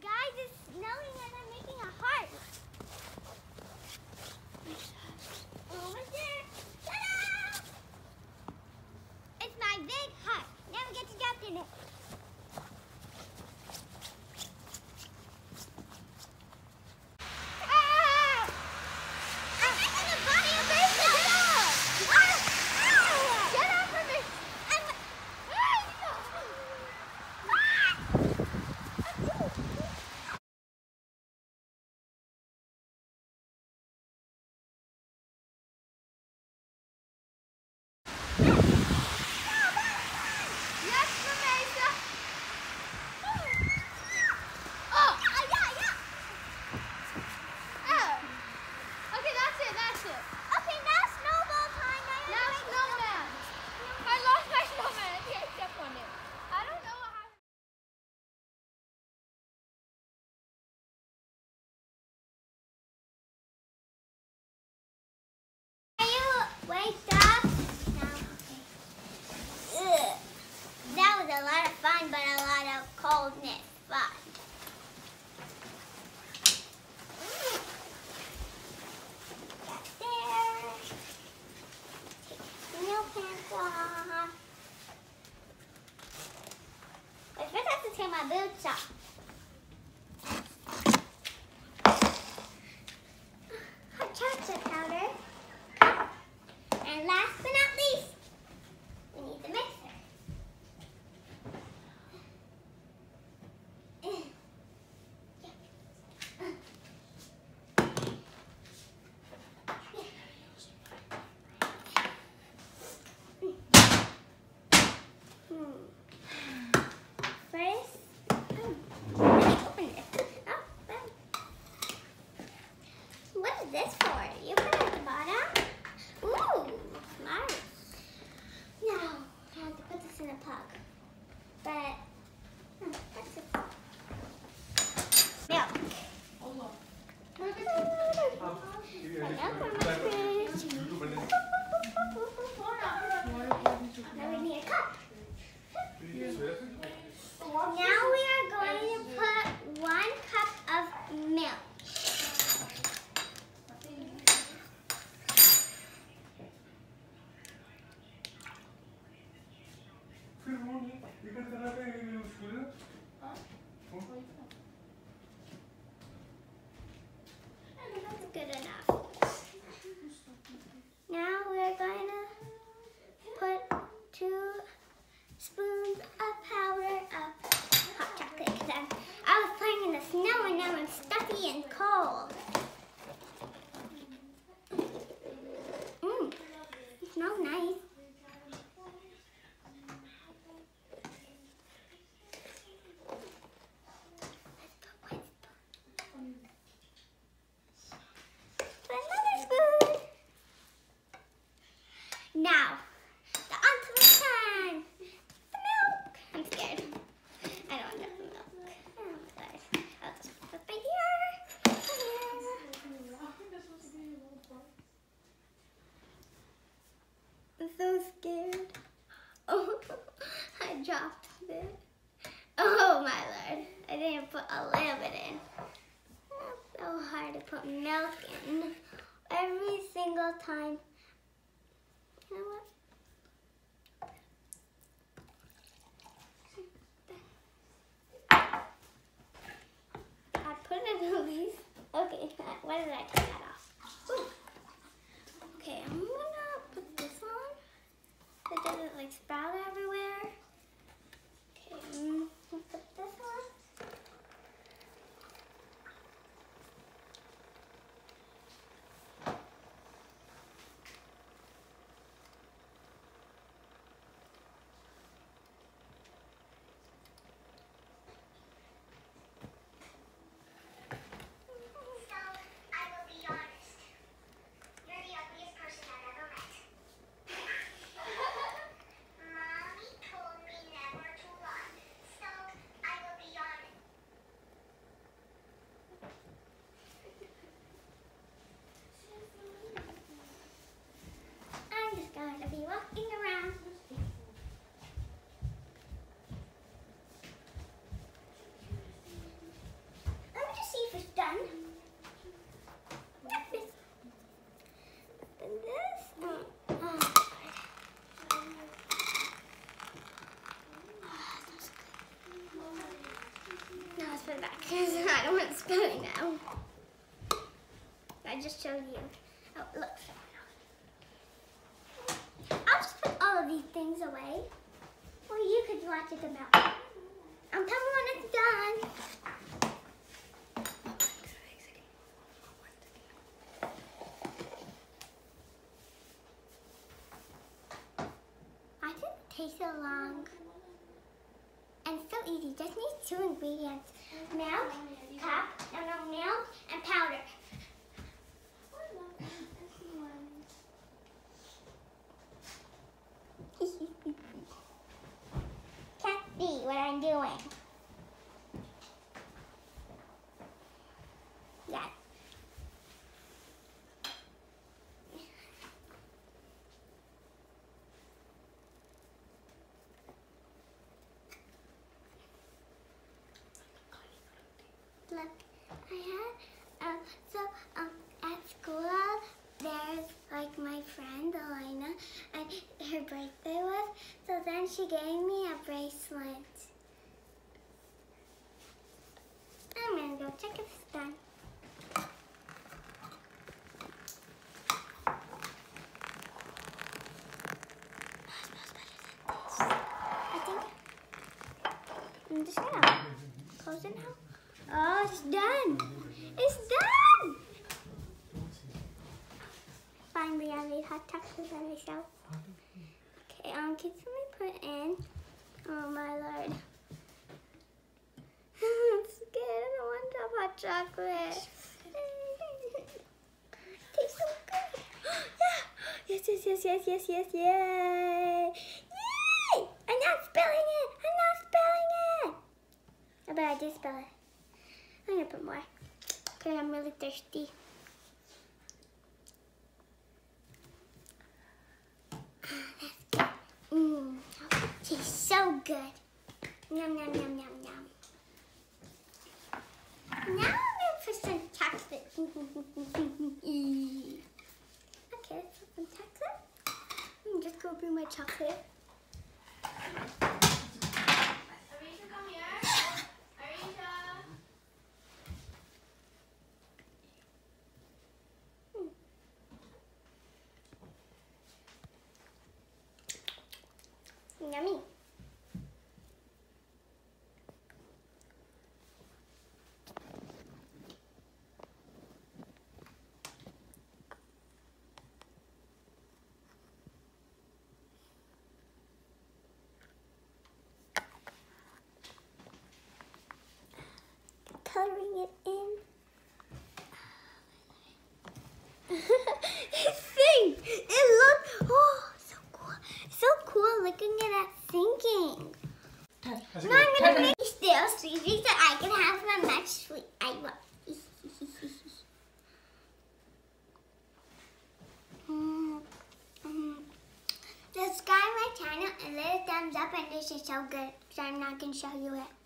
guys, it's snowing and I'm making a heart. Over there. Ta-da! It's my big heart. Never get to jump in it. した。cold. a little bit in. It's so hard to put milk in every single time. You know what? I put it in these. Okay, Why did I take that off? Ooh. Okay, I'm I know. I just showed you. Oh, look. I'll just put all of these things away. Or you could watch it come out. I'm telling when it's done. I didn't take so long. And so easy. Just need two ingredients. Milk, pop, no, no, milk, and powder. Can't see what I'm doing. Yeah. Look, I had, um, so, um, at school, there's, like, my friend, Elena, and her birthday was, so then she gave me a bracelet. I'm gonna go check if it's done. I'm just gonna close it now. Oh, it's done. It's done. Finally, I made hot chocolate by myself. Okay, um, can somebody put in? Oh my lord. I'm scared. I don't want to have hot chocolate. Tastes so good. yeah. Yes, yes, yes, yes, yes, yes, yay. Yay! I'm not spilling it. I'm not spilling it. I bet I did spill it. I'm gonna put more. Okay, I'm really thirsty. Mmm, tastes so good. Yum, yum, yum, yum, yum. Now I'm gonna put some chocolate. okay, let's put some chocolate. I'm just go bring my chocolate. Assim, nhami. Looking at that sinking. Now I'm gonna make still sweeties so I can have my much sweet I want. Mm, mm. Subscribe my channel and let a thumbs up and this is so good. So I'm not gonna show you it.